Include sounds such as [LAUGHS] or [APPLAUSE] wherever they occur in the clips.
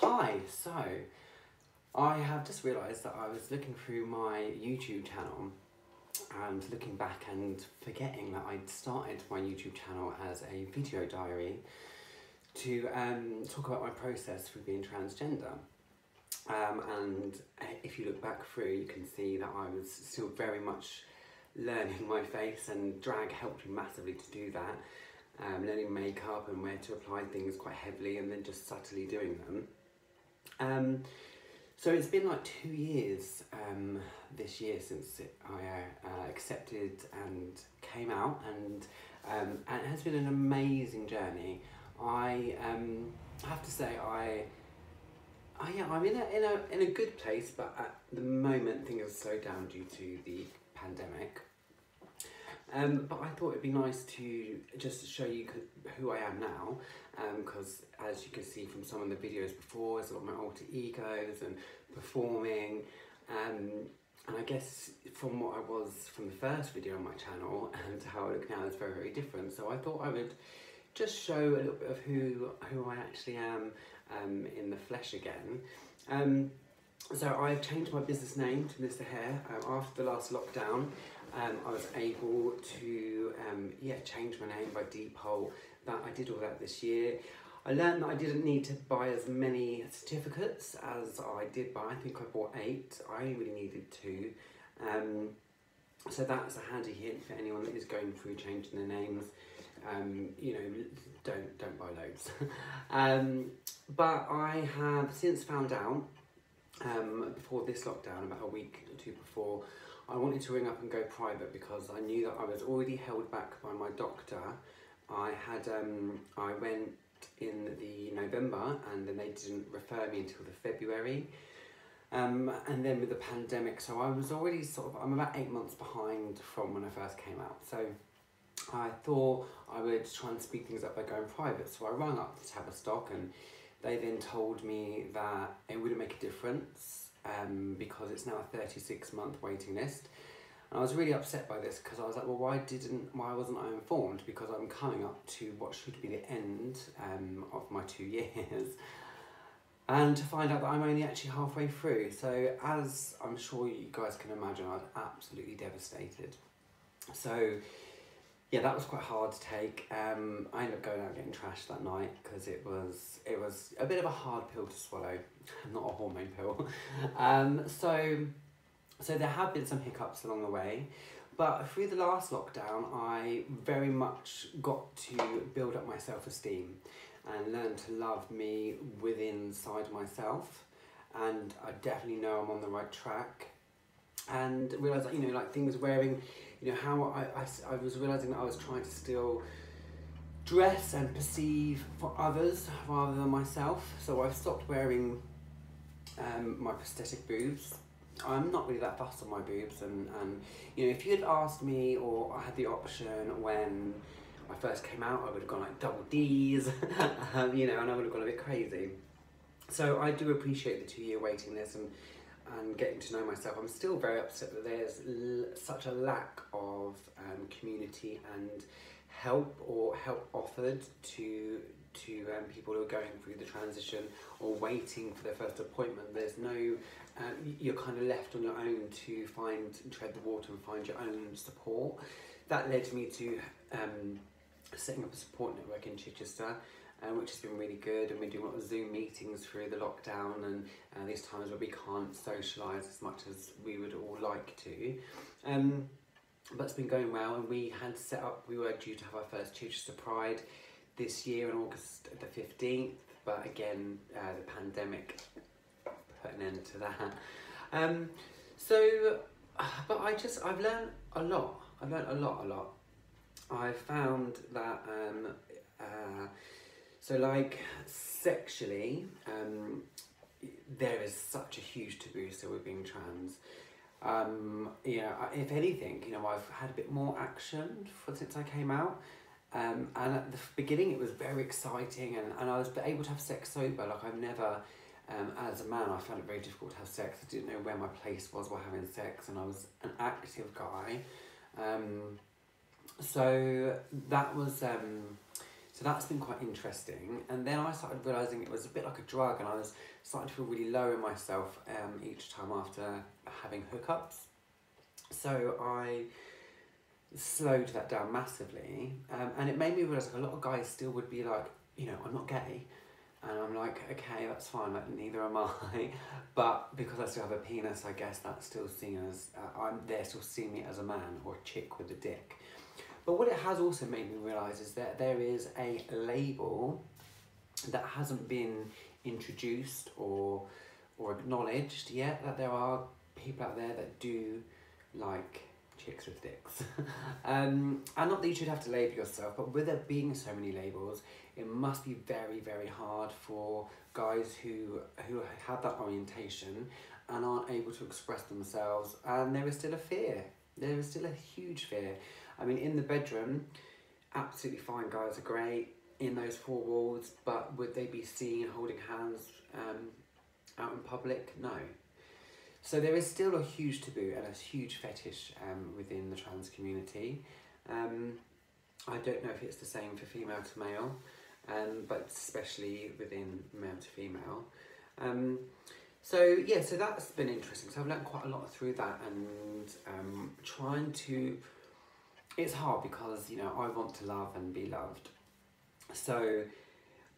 Hi, so I have just realised that I was looking through my YouTube channel and looking back and forgetting that I'd started my YouTube channel as a video diary to um, talk about my process for being transgender. Um, and if you look back through, you can see that I was still very much learning my face, and drag helped me massively to do that. Um, learning makeup and where to apply things quite heavily, and then just subtly doing them. Um, so it's been like two years um, this year since I uh, accepted and came out, and um, and it has been an amazing journey. I um, have to say I. I yeah, I'm in a, in a in a good place, but at the moment things are slowed down due to the pandemic. Um, but I thought it'd be nice to just show you who I am now, because um, as you can see from some of the videos before, it's got my alter egos and performing, um, and I guess from what I was from the first video on my channel and how I look now is very very different. So I thought I would just show a little bit of who who I actually am um, in the flesh again. Um, so I've changed my business name to Mr. Hair um, after the last lockdown um, I was able to um, yeah change my name by deed poll. That I did all that this year. I learned that I didn't need to buy as many certificates as I did buy. I think I bought eight. I only really needed two. Um, so that's a handy hint for anyone that is going through changing their names. Um, you know, don't don't buy loads. [LAUGHS] um, but I have since found out um, before this lockdown, about a week or two before, I wanted to ring up and go private because I knew that I was already held back by my doctor. I had um, I went in the November and then they didn't refer me until the February. Um, and then with the pandemic, so I was already sort of, I'm about eight months behind from when I first came out. So I thought I would try and speed things up by going private. So I rang up to Tavistock and they then told me that it wouldn't make a difference um, because it's now a 36 month waiting list. And I was really upset by this because I was like, well, why didn't, why wasn't I informed? Because I'm coming up to what should be the end um, of my two [LAUGHS] years. And to find out that I'm only actually halfway through. So as I'm sure you guys can imagine, I was absolutely devastated. So yeah, that was quite hard to take. Um, I ended up going out getting trashed that night because it was it was a bit of a hard pill to swallow, [LAUGHS] not a hormone pill. [LAUGHS] um, so so there have been some hiccups along the way, but through the last lockdown, I very much got to build up my self esteem and learn to love me within inside myself, and I definitely know I'm on the right track. And realize that you know like things wearing you know, how I, I, I was realizing that I was trying to still dress and perceive for others rather than myself. So I've stopped wearing um, my prosthetic boobs. I'm not really that fussed on my boobs, and, and you know, if you had asked me or I had the option when I first came out, I would have gone like double D's, um, [LAUGHS] you know, and I would have gone a bit crazy. So I do appreciate the two year waiting list, and and getting to know myself, I'm still very upset that there's such a lack of um, community and help or help offered to to um, people who are going through the transition or waiting for their first appointment. There's no, um, you're kind of left on your own to find, tread the water and find your own support. That led me to um, setting up a support network in Chichester um, which has been really good. And we're doing a lot of Zoom meetings through the lockdown and uh, these times where we can't socialise as much as we would all like to. Um, but it's been going well, and we had set up, we were due to have our first Chichester Pride this year on August the 15th, but again, uh, the pandemic put an end to that. Um, so, but I just, I've learned a lot. I've learned a lot, a lot. I found that um, uh, so like sexually, um, there is such a huge taboo still with being trans. Um, yeah, if anything, you know, I've had a bit more action for, since I came out. Um, and at the beginning, it was very exciting, and, and I was able to have sex sober. Like, I've never, um, as a man, I found it very difficult to have sex. I didn't know where my place was while having sex, and I was an active guy. Um, so that was um, So that's been quite interesting. And then I started realizing it was a bit like a drug, and I was starting to feel really low in myself um, each time after having hookups. So I slowed that down massively, um, and it made me realize like a lot of guys still would be like, you know, I'm not gay, and I'm like, okay, that's fine. Like neither am I, [LAUGHS] but because I still have a penis, I guess that's still seen as uh, I'm they're still seeing me as a man or a chick with a dick. But what it has also made me realise is that there is a label that hasn't been introduced or or acknowledged yet that there are people out there that do like chicks with dicks. [LAUGHS] um, and not that you should have to label yourself, but with there being so many labels, it must be very, very hard for guys who who have that orientation and aren't able to express themselves. And there is still a fear. There is still a huge fear. I mean, in the bedroom, absolutely fine, guys are great in those four walls, but would they be seen holding hands um, out in public? No. So there is still a huge taboo and a huge fetish um, within the trans community. Um, I don't know if it's the same for female to male, um, but especially within male to female. Um, so yeah, so that's been interesting. So I've learned quite a lot through that and um, trying to it's hard because you know I want to love and be loved, so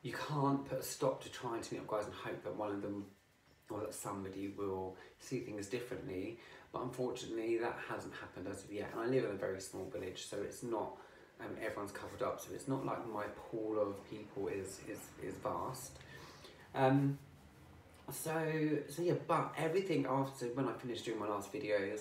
you can't put a stop to trying to meet up guys and hope that one of them or that somebody will see things differently. But unfortunately, that hasn't happened as of yet. And I live in a very small village, so it's not um, everyone's covered up. So it's not like my pool of people is is is vast. Um, so so yeah, but everything after when I finished doing my last videos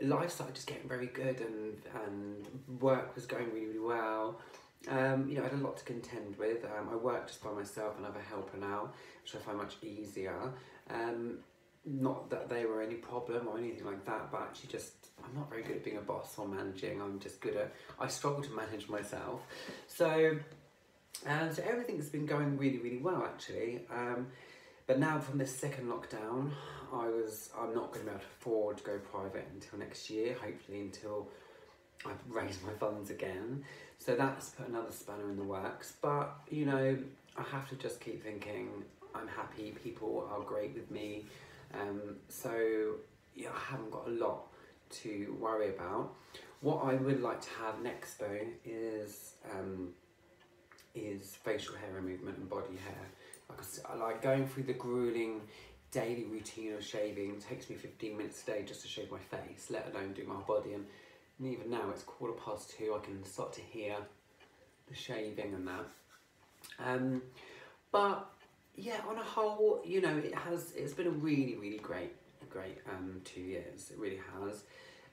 life started just getting very good and and work was going really really well. Um, you know, I had a lot to contend with. Um, I work just by myself and I have a helper now, which I find much easier. Um, not that they were any problem or anything like that, but actually just I'm not very good at being a boss or managing. I'm just good at I struggle to manage myself. So and so everything's been going really really well actually. Um, but now from this second lockdown, I was I'm not going to be able to afford to go private until next year. Hopefully until I've raised my funds again. So that's put another spanner in the works. But you know, I have to just keep thinking. I'm happy. People are great with me. Um, so yeah, I haven't got a lot to worry about. What I would like to have next though is um, is facial hair removal and body hair. Like I like going through the grueling daily routine of shaving takes me 15 minutes a day just to shave my face, let alone do my body. And, and even now it's quarter past two, I can start to hear the shaving and that. Um, but yeah, on a whole, you know, it has, it's been a really, really great, great um, two years. It really has.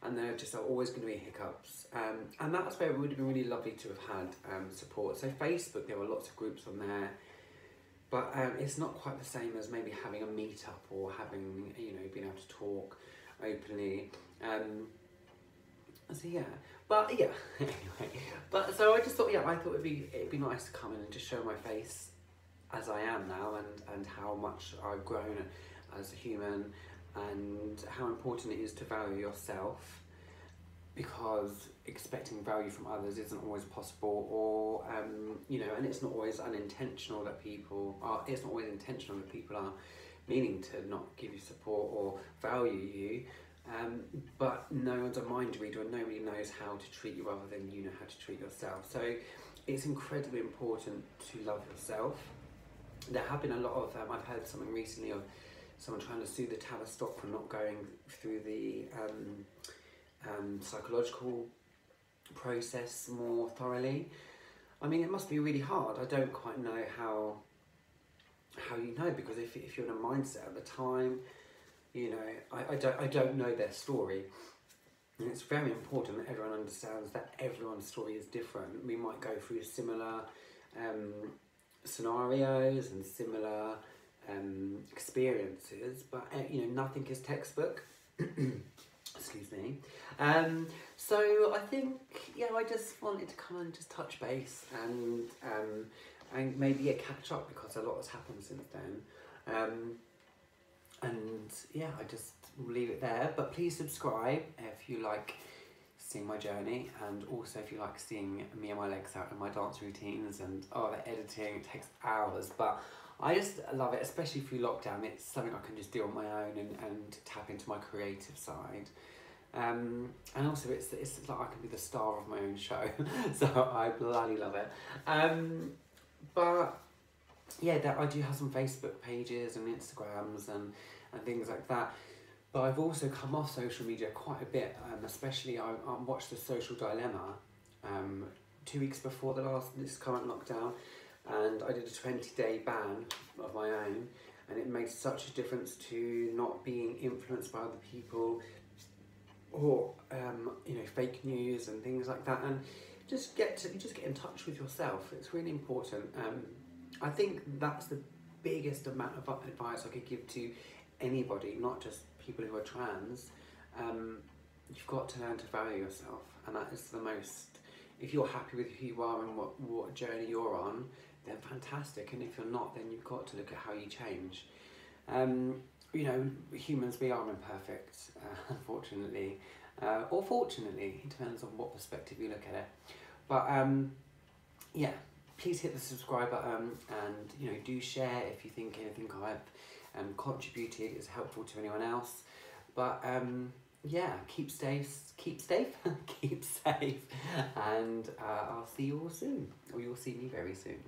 And there just are always going to be hiccups. Um, and that's where it would have been really lovely to have had um, support. So Facebook, there were lots of groups on there but um, it's not quite the same as maybe having a meetup or having you know being able to talk openly. Um, so yeah, but yeah. [LAUGHS] anyway, but so I just thought yeah I thought it'd be it'd be nice to come in and just show my face as I am now and and how much I've grown as a human and how important it is to value yourself because expecting value from others isn't always possible or um, you know and it's not always unintentional that people are it's not always intentional that people are meaning to not give you support or value you. Um, but no one's a mind reader and nobody knows how to treat you other than you know how to treat yourself. So it's incredibly important to love yourself. There have been a lot of um, I've heard something recently of someone trying to sue the Tavistock for not going through the um, psychological process more thoroughly. I mean, it must be really hard. I don't quite know how how you know because if, if you're in a mindset at the time, you know, I, I don't I don't know their story. And it's very important that everyone understands that everyone's story is different. We might go through similar um, scenarios and similar um, experiences, but uh, you know, nothing is textbook. [CLEARS THROAT] excuse me. Um, so I think, yeah, I just wanted to come and just touch base and um, and maybe yeah, catch up because a lot has happened since then. Um, and yeah, I just leave it there. But please subscribe if you like seeing my journey and also if you like seeing me and my legs out and my dance routines and oh the editing it takes hours but I just love it especially through lockdown it's something I can just do on my own and, and tap into my creative side um, and also it's, it's like I can be the star of my own show [LAUGHS] so I bloody love it. Um, but yeah that I do have some Facebook pages and Instagrams and, and things like that. But I've also come off social media quite a bit, um, especially I, I watched The Social Dilemma um, two weeks before the last this current lockdown, and I did a 20 day ban of my own, and it made such a difference to not being influenced by other people or um, you know fake news and things like that, and just get to just get in touch with yourself. It's really important. Um, I think that's the biggest amount of advice I could give to anybody, not just people who are trans, um, you've got to learn to value yourself, and that is the most. If you're happy with who you are and what, what journey you're on, then fantastic. And if you're not, then you've got to look at how you change. You know, humans, we are imperfect, uh, [LAUGHS] unfortunately, uh, or fortunately, it depends on what perspective you look at it. But um, yeah, please hit the subscribe button and you know do share if you think anything I've um, contributed is helpful to anyone else. But um, yeah, keep safe, keep safe, [LAUGHS] keep safe, and uh, I'll see you all soon, or you'll see me very soon.